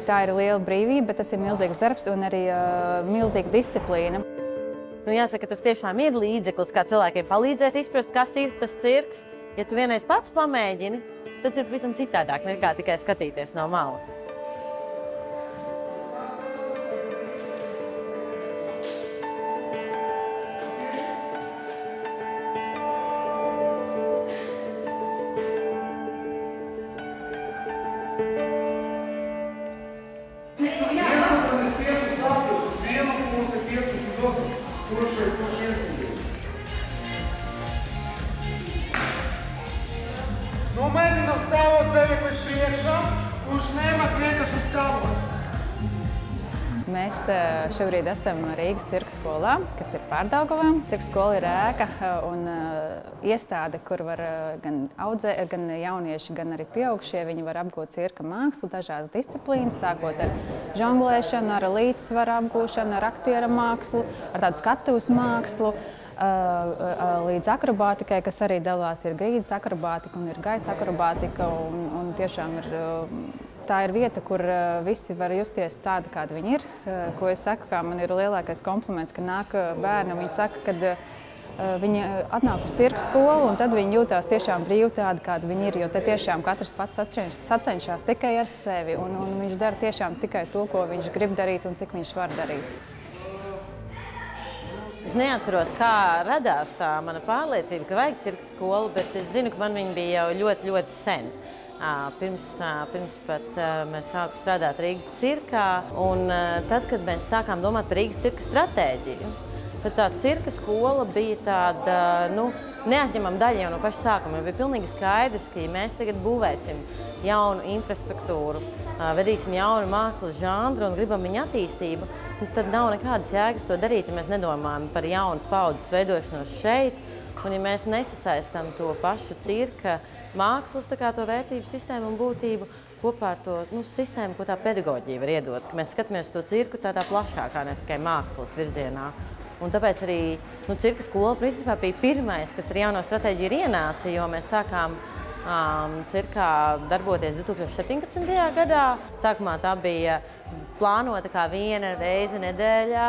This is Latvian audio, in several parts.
Tā ir liela brīvība, bet tas ir milzīgs darbs un arī uh, milzīga disciplīna. Nu, jāsaka, tas tiešām ir līdzeklis, kā cilvēkiem palīdzēt izprast, kas ir tas cirks. Ja tu vienreiz pats pamēģini, tad ir pavisam citādāk nekā tikai skatīties no malas. Mēs šobrīd esam Rīgas cirka skolā, kas ir pārdaugavā. Cirka skola ir ēka un iestāde, kur var gan, audzē, gan jaunieši, gan arī pieaugušie. Viņi var apgūt cirka mākslu, dažādas disciplīnas, sākot ar žonglēšanu, ar līdzsvaru apgūšanu, ar aktieru mākslu, ar tādu skatuves mākslu līdz akrobātikai, kas arī dalās ir grīdas akrobātika un ir gaisa akrobātika. Un, un tiešām ir, tā ir vieta, kur visi var justies tādi, kādi viņi ir. Ko es saku, kā man ir lielākais kompliments, ka nāk bērni un viņi saka, ka viņi atnāk uz cirka skolu un tad viņi jūtās tiešām brīvi tādi, kādi viņi ir. Jo te tiešām katrs pats sacenšas tikai ar sevi un, un viņš dara tiešām tikai to, ko viņš grib darīt un cik viņš var darīt. Es neatceros, kā radās tā mana pārliecība, ka vajag cirka skolu, bet es zinu, ka man viņa bija jau ļoti, ļoti sen. Pirms, pirms pat mēs sākām strādāt Rīgas cirkā, un tad, kad mēs sākām domāt par Rīgas cirka stratēģiju, tad tā cirka skola bija tāda nu, neatņemama daļa jau no paša sākuma. Bija pilnīgi skaidrs, ka ja mēs tagad būvēsim jaunu infrastruktūru, vedīsim jaunu mākslas žanru un gribam viņa attīstību, nu, tad nav nekādas jēgas to darīt, ja mēs nedomājam par jaunas paudzes veidošanos šeit, un ja mēs nesasaistām to pašu cirka mākslas to vērtību sistēmu un būtību kopā ar to nu, sistēmu, ko tā pedagoģija var iedot, mēs skatāmies to cirku tādā plašākā, ne tikai mākslas virzienā. Un tāpēc arī nu, cirka skola principā bija pirmais, kas ar jauno stratēģiju ir ienāca, jo mēs sākām um, cirkā darboties 2017. gadā. Sākumā tā bija plānota kā viena reize nedēļā.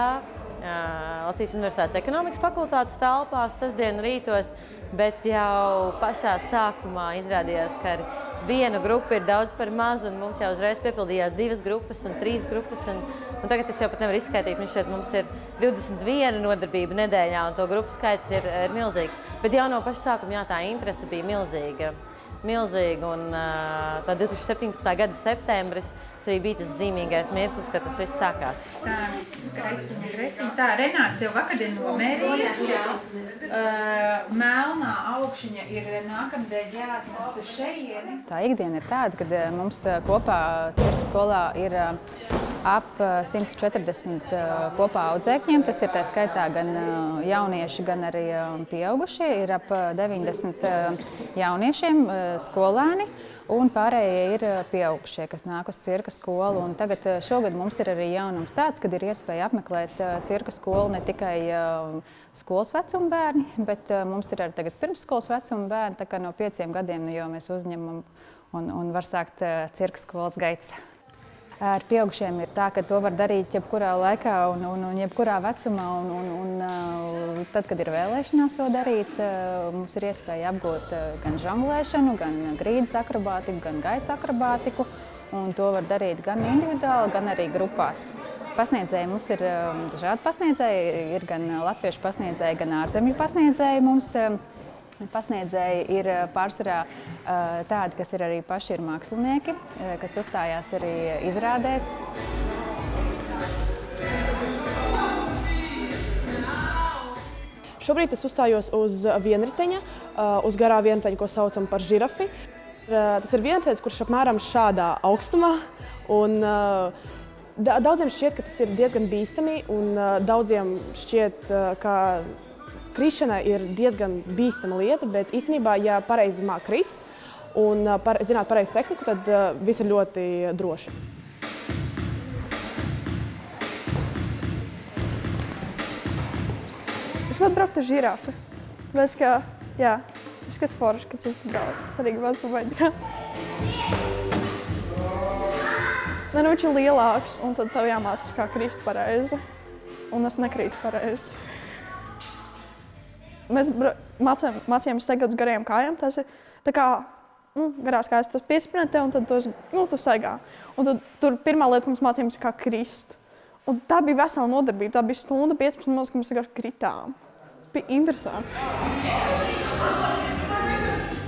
Latvijas Universitātes ekonomikas fakultātes telpās, sestdienu rītos, bet jau pašā sākumā izrādījās, ka ar vienu grupu ir daudz par maz, un mums jau uzreiz piepildījās divas grupas un trīs grupas. Un, un tagad es jau pat nevaru izskaidrot, nu šeit mums ir 21 nodarbība nedēļā, un to grupu skaits ir, ir milzīgs. Bet jau no paša sākuma jā, tā interese bija milzīga milzīga. Un, tā 2017. gada septembris arī bija tas zīmīgais mirklis, kad tas viss sākās. Tā. Tā, Renāta, tev vakardien nomērījis. Uh, melnā augšiņa ir nākamdēļ jāatnes uz šeieni. Tā ikdiena ir tāda, kad mums kopā cirka skolā ir ap 140 kopā audzēkņiem. Tas ir tā skaitā gan jaunieši, gan arī pieaugušie. Ir ap 90 jauniešiem skolēni. Un pārējie ir pieaugušie, kas nāk uz cirka skolu. Un tagad šogad mums ir arī jaunums tāds, kad ir iespēja apmeklēt cirka skolu ne tikai skolas vecuma bērni, bet mums ir arī tagad pirmsskolas vecuma bērni, tā kā no pieciem gadiem nu jau mēs uzņemam un, un var sākt cirka skolas gaitas. Ar pieaugušiem ir tā, ka to var darīt jebkurā laikā un, un, un jebkurā vecumā. Un, un, un, tad, kad ir vēlēšanās to darīt, mums ir iespēja apgūt gan žonglēšanu, gan grīdas akrobātiku, gan gaisa akrobātiku. Un to var darīt gan individuāli, gan arī grupās. Pasniedzēji mums ir dažādi pasniedzēji. Ir gan latviešu pasniedzēji, gan ārzemju pasniedzēji mums Pasniedzēji ir pārsvarā tādi, kas ir arī paši ir mākslinieki, kas uzstājās arī izrādēs. Šobrīd es uzstājos uz vienriteņa, uz garā vienriteņa, ko saucam par žirafi. Tas ir vienritenis, kurš apmēram šādā augstumā. Un, daudziem šķiet, ka tas ir diezgan bīstami, un daudziem šķiet, ka krišana ir diezgan bīstama lieta, bet īstenībā, ja pareizi māk krist un par, zināt pareizu tehniku, tad viss ir ļoti droši. Es gribētu braukt ar žirafi. Tāpēc, ka, jā, tas skats forši, ka citi brauc. Es arī gribētu. Ne, nu, viņš ir lielāks, un tad tev jāmācās, kā krist pareizi. Un es nekrītu pareizi. Mēs mācījām, mācījāmies segāt uz gariem kājām. Tas ir tā kā nu, garās kājas, tas piesprādzē, un tad tos, nu, tu segā. Un tad tur pirmā lieta, ko mēs mācījāmies, ir kā krist. Un tā bija vesela nodarbība. Tā bija stunda 15 minūtes, kad mēs vienkārši kritām. Tas bija interesanti.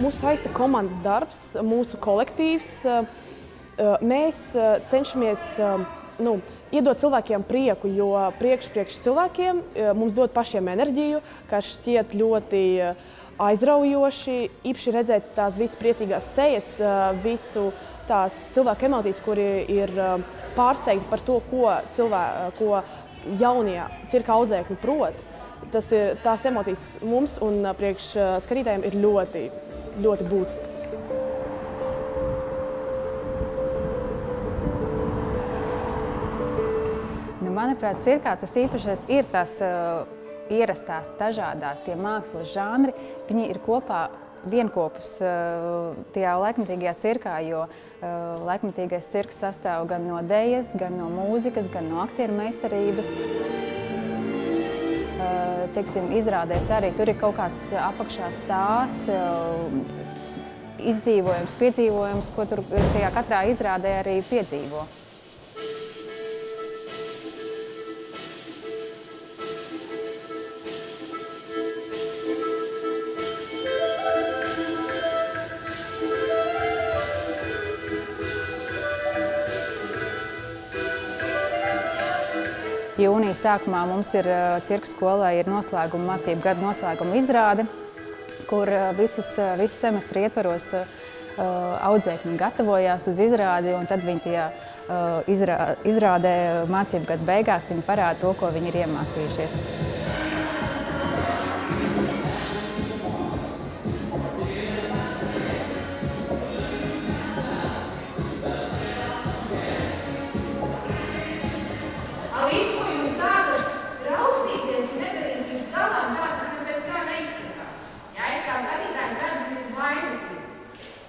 Mūsu saista komandas darbs, mūsu kolektīvs. eh, eh, Mēs eh, cenšamies nu, iedot cilvēkiem prieku, jo priekš, priekš cilvēkiem eh, mums dod pašiem enerģiju, kas šķiet ļoti eh, aizraujoši. Īpaši redzēt tās visas priecīgās sejas, eh, visu tās cilvēku emocijas, kuri ir pārsteigti par to, ko, cilvē, ko jaunie cirka audzēkņi prot. Tas ir tās emocijas mums un priekš skatītājiem ir ļoti, ļoti būtiskas. Manuprāt, cirkā tas īpašais ir tas uh, ierastās, dažādās tie mākslas žanri. Viņi ir kopā vienopus uh, tajā laikmatīgajā cirkā, jo uh, laikmatīgais cirks sastāv gan no dēļas, gan no mūzikas, gan no aktieru meistarības. Teiksim, izrādēs arī tur ir kaut kāds apakšā stāsts, izdzīvojums, piedzīvojums, ko tur tajā katrā izrādē arī piedzīvo. Jūnija sākumā mums ir cirka skolā ir noslēguma mācību gada noslēguma izrāde, kur visas, visas semestra ietvaros audzēkņi gatavojās uz izrādi, un tad viņi tajā izrā, izrādē mācību gada beigās viņi parāda to, ko viņi ir iemācījušies.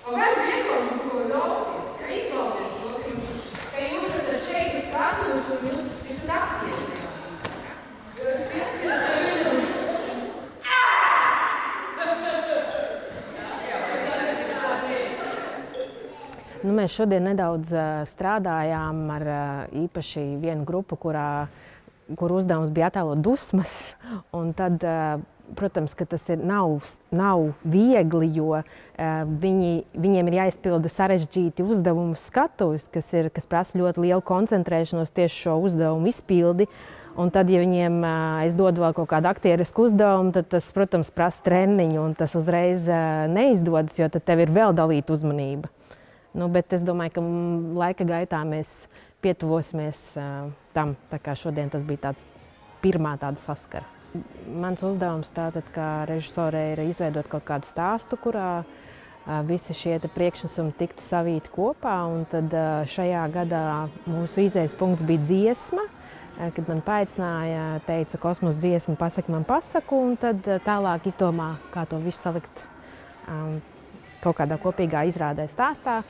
Un vai vienkārši to ļauties, ja izklausies to, ka jūs, ka jūs esat šeit uz skatuves un jūs esat aktieri. Jūs pieskatāt. Nu, mēs šodien nedaudz strādājām ar īpaši vienu grupu, kurā, kur uzdevums bija attēlot dusmas. Tad, protams, ka tas ir, nav, nav viegli, jo uh, viņi, viņiem ir jāizpilda sarežģīti uzdevumu skatuves, kas, ir, kas prasa ļoti lielu koncentrēšanos tieši šo uzdevumu izpildi. Un tad, ja viņiem uh, es dodu vēl kaut kādu aktierisku uzdevumu, tad tas, protams, prasa treniņu, un tas uzreiz uh, neizdodas, jo tad tev ir vēl dalīta uzmanība. Nu, bet es domāju, ka mm, laika gaitā mēs pietuvosimies tam. Tā kā šodien tas bija tāds pirmā tāda saskara. Mans uzdevums tātad, kā režisorē ir izveidot kaut kādu stāstu, kurā visi šie priekšnesumi tiktu savīti kopā. Un tad šajā gadā mūsu izējas punkts bija dziesma. Kad man paaicināja, teica, kosmosa dziesma, pasaki man pasaku, un tad tālāk izdomā, kā to visu salikt um, kaut kādā kopīgā izrādē stāstā.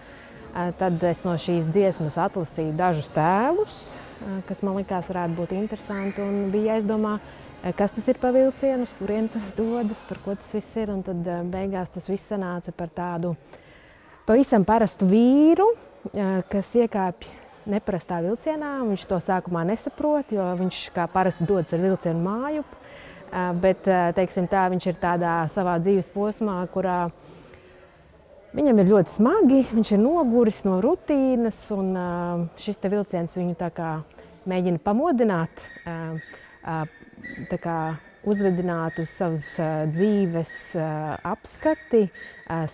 Tad es no šīs dziesmas atlasīju dažus tēlus, kas man likās varētu būt interesanti. un Bija jāizdomā, kas tas ir par vilcienu, uz kurien tas dodas, par ko tas viss ir. Un tad beigās tas viss sanāca par tādu pavisam parastu vīru, kas iekāpj neparastā vilcienā. Viņš to sākumā nesaprot, jo viņš kā parasti dodas ar vilcienu mājup. Bet teiksim, tā, viņš ir tādā savā dzīves posmā, kurā Viņam ir ļoti smagi, viņš ir noguris no rutīnas, un uh, šis te vilciens viņu tā kā mēģina pamodināt, uh, uh, tā kā uzvedināt uz savas dzīves apskati,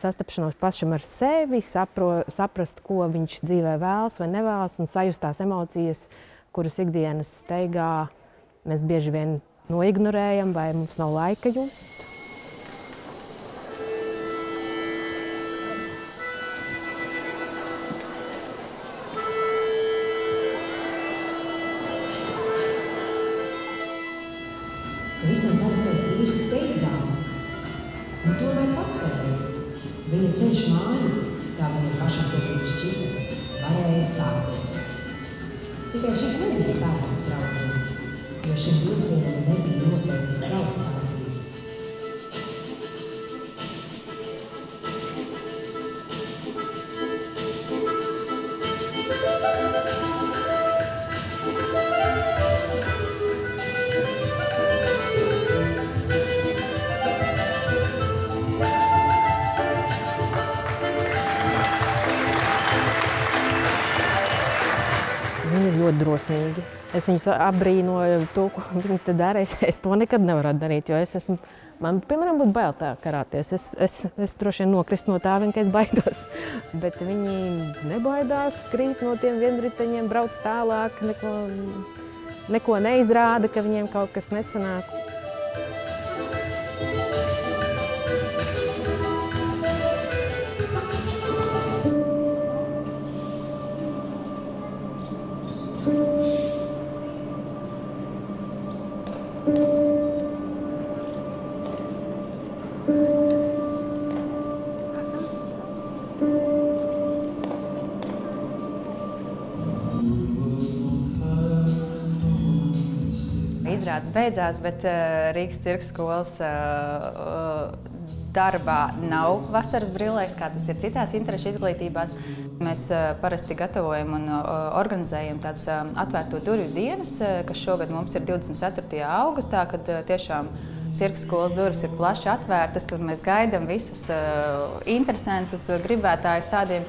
sastapšanos pašam ar sevi, sapro, saprast, ko viņš dzīvē vēlas vai nevēlas, un sajust tās emocijas, kuras ikdienas steigā mēs bieži vien noignorējam vai mums nav laika just. Vīrs steidzās, un tomēr paspēja. Viņa ceļš māju, kā viņam pašam tobrīd šķita, varēja sākties. Tikai šis nebija pārstas brauciens, jo šim vilcienam nebija noteiktas galvastācijas. Ļoti drosmīgi. Es viņus apbrīnoju to, ko viņi te dara. Es, es to nekad nevaru darīt, jo es esmu, man, piemēram, būtu bail tā karāties. Es, es, es droši vien nokristu no tā, vien, ka es baidos. Bet viņi nebaidās, krīt no tiem vienriteņiem, brauc tālāk, neko, neko neizrāda, ka viņiem kaut kas nesanāk. Izrādes beidzās, bet uh, Rīgas cirka skolas uh, darbā nav vasaras brillēs, kā tas ir citās interešu izglītībās. Mēs parasti gatavojam un organizējam tādas atvērto durvju dienas, kas šogad mums ir 24. augustā, kad tiešām cirka skolas durvis ir plaši atvērtas un mēs gaidām visus interesantus gribētājus tādiem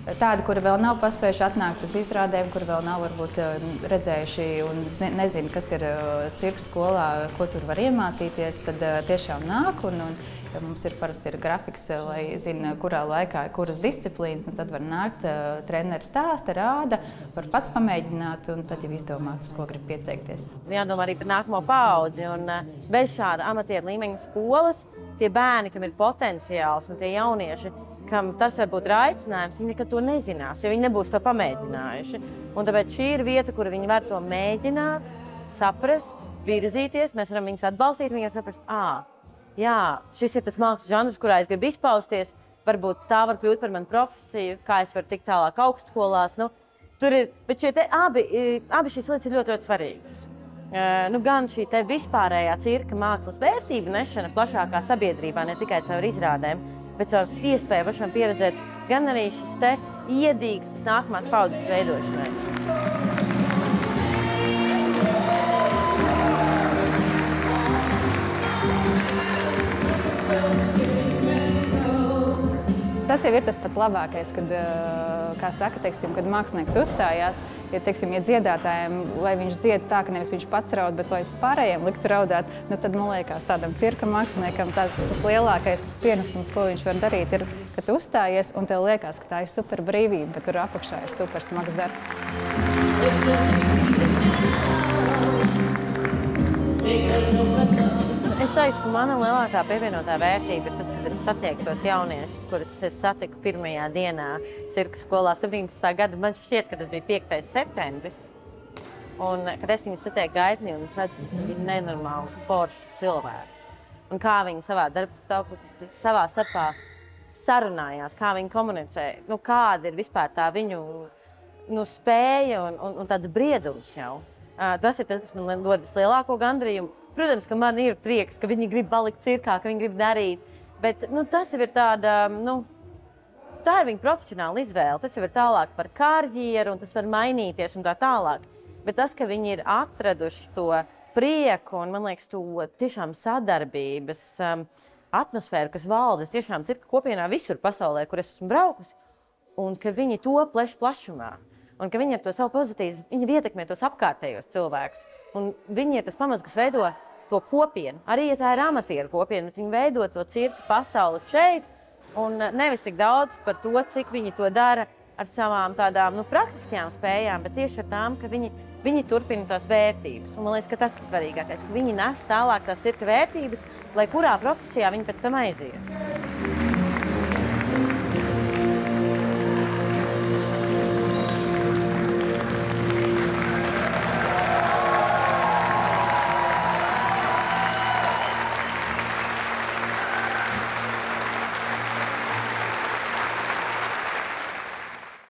Tādi, kuri vēl nav paspējuši atnākt uz izrādēm, kuri vēl nav varbūt, eh, redzējuši un ne- nezina, kas ir eh, cirka skolā, ko tur var iemācīties, tad eh, tiešām nāk. Un, un, mums ir parasti ir grafiks, eh, lai zinātu, kurā laikā ir kuras disciplīnas. Tad var nākt, eh, treneris stāsta, rāda, var pats pamēģināt, un tad jau izdomāt, uz ko grib pieteikties. jādomā arī par nākamo paudzi. Un, eh, bez šāda amatieru līmeņa skolas, tie bērni, kam ir potenciāls, un tie jaunieši, kam tas var būt aicinājums, viņi nekad to nezinās, jo viņi nebūs to pamēģinājuši. Un tāpēc šī ir vieta, kur viņi var to mēģināt, saprast, virzīties. Mēs varam viņus atbalstīt, var saprast, ah, jā, šis ir tas mākslas žanrs, kurā es gribu izpausties. Varbūt tā var kļūt par manu profesiju, kā es varu tikt tālāk augstskolās. Nu, tur ir, bet šie te abi, abi šīs lietas ir ļoti, ļoti svarīgas. Eh, Nu, gan šī te vispārējā cirka mākslas vērtība nešana plašākā sabiedrībā, ne tikai caur izrādēm, bet caur iespēju pašam pieredzēt, gan arī šis te iedīgs nākamās paudzes veidošanai. Tas jau ir tas pats labākais, kad, eh, kā saka, teiksim, kad mākslinieks uzstājās. Ja, teiksim, ja dziedātājiem, lai viņš dzied tā, ka nevis viņš pats raud, bet lai pārējiem liktu raudāt, nu tad, man liekas, tādam cirka māksliniekam tas, tas lielākais tas pienesums, ko viņš var darīt, ir, ka tu uzstājies un tev liekas, ka tā ir super brīvība, bet tur apakšā ir super smags darbs. Es teiktu, ka mana lielākā pievienotā vērtība ir tad, kad es satieku tos jauniešus, kurus es satiku pirmajā dienā cirka skolā 17. gada. Man šķiet, ka tas bija 5. septembris. Un, kad es viņus satieku gaitnī, un es redzu, ka viņi ir nenormāli forši cilvēki. Un kā viņi savā, darbā, savā starpā sarunājās, kā viņi komunicē, nu, kāda ir vispār tā viņu nu, spēja un, un, un tāds briedums jau. Uh, tas ir tas, kas man dod vislielāko gandrījumu. Protams, ka man ir prieks, ka viņi grib palikt cirkā, ka viņi grib darīt. Bet nu, tas jau ir tāda, nu, tā ir viņa profesionāla izvēle. Tas jau ir tālāk par karjeru, un tas var mainīties un tā tālāk. Bet tas, ka viņi ir atraduši to prieku un, man liekas, to tiešām sadarbības um, atmosfēru, kas valda tiešām cirka kopienā visur pasaulē, kur es esmu braukusi, un ka viņi to pleš plašumā. Un ka viņi ar to savu pozitīvu, viņi ietekmē tos apkārtējos cilvēkus. Un viņi ir tas pamats, kas veido to kopienu. Arī ja tā ir amatieru kopiena, viņi veido to cirka pasauli šeit. Un eh, nevis tik daudz par to, cik viņi to dara ar savām tādām nu, praktiskajām spējām, bet tieši ar tām, ka viņi, viņi turpina tās vērtības. Un man liekas, ka tas ir svarīgākais, ka viņi nes tālāk tās cirka vērtības, lai kurā profesijā viņi pēc tam aiziet.